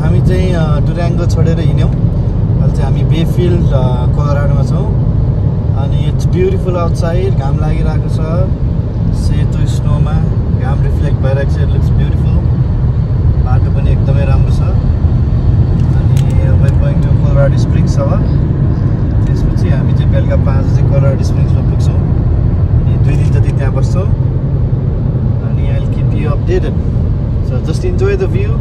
हामी चाहिँ डुराङ्गो छोडेर हिँड्यौँ। अहिले चाहिँ हामी बेफिल्ड कोलोराडोमा छौँ। अनि इट्स ब्युटिफुल आउटसाइड घाम लागिरहेको छ। सेतो स्नोमा घाम रिफ्लेक्ट भइरहेको छ इट लुक्स ब्युटिफुल। बाटो पनि एकदमै राम्रो छ। अनि गोइङ टु कोलोराडो स्प्रिङ्स अब। त्यसपछि हामी चाहिँ बेलुका पाँच बजी कोलोराडो स्प्रिङ्समा पुग्छौँ। अनि दुई दिन जति त्यहाँ बस्छौँ। अनि I keep you updated so just enjoy the view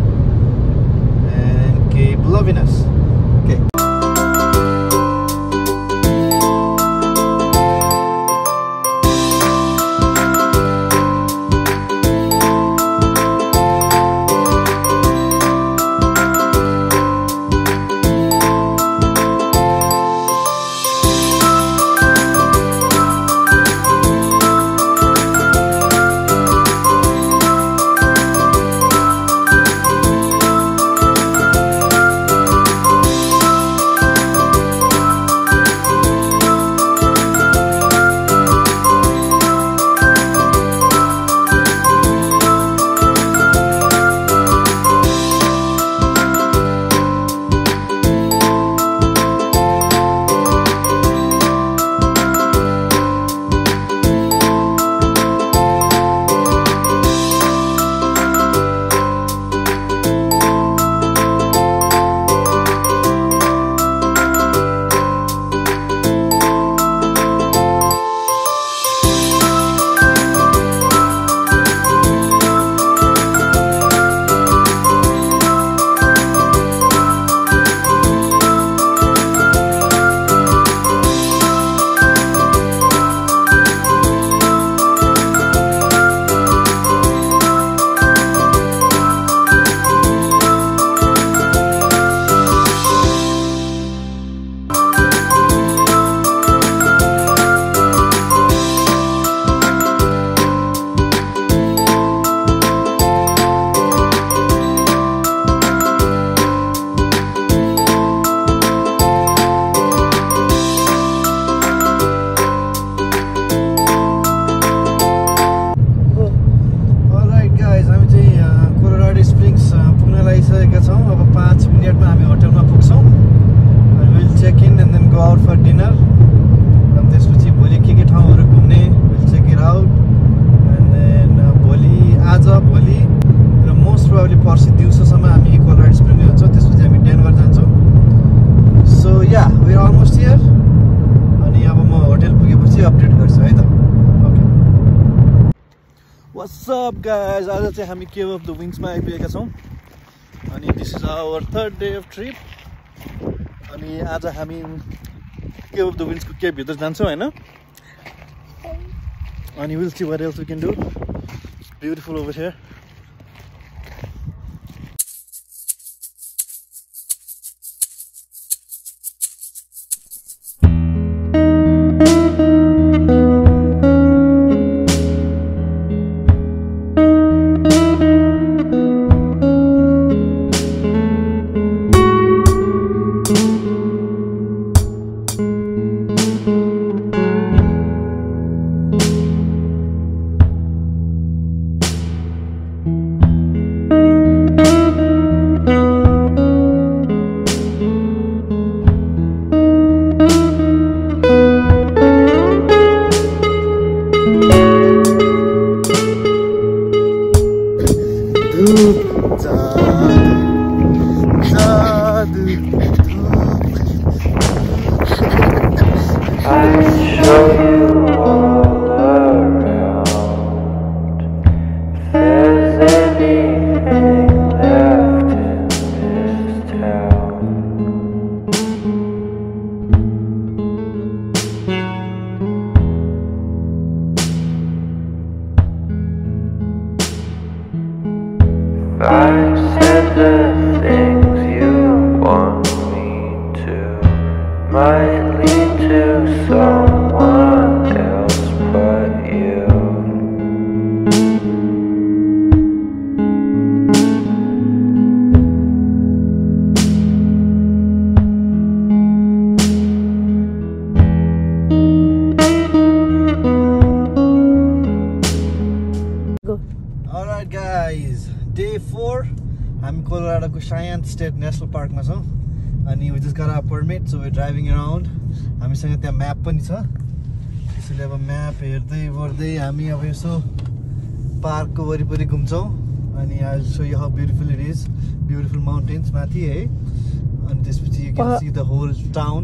probably पर्सि दिउँसोसम्म हामी कोलोराडो स्प्रिङमै हुन्छौँ त्यसपछि हामी डेनभर जान्छौँ। So yeah we almost here अनि अब म होटल पुगेपछि अपडेट गर्छु है त? ओके वाट्सअप गाइज आज चाहिँ हामी केभ अफ द विङ्समा आइपुगेका छौँ। अनि this is our third day of trip अनि आज हामी केभ अफ द विङ्सको केभभित्र जान्छौँ होइन? अनि will see where else we can do beautiful over here might lead to someone else but you. Go. Alright guys, day four हामी कोलोराडोको science state national पार्कमा छौँ अनि we just got a permit so we driving around हामीसँग त्यहाँ map पनि छ। त्यसैले अब म्याप हेर्दै वर्दै हामी अब यसो पार्कको वरिपरि घुम्छौँ। अनि I show you how beautiful it is beautiful mountains माथि है। अनि त्यसपछि you can see the whole town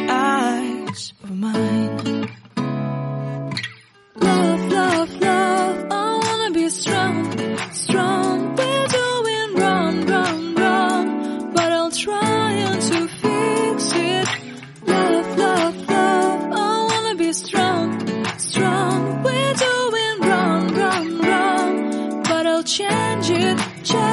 Just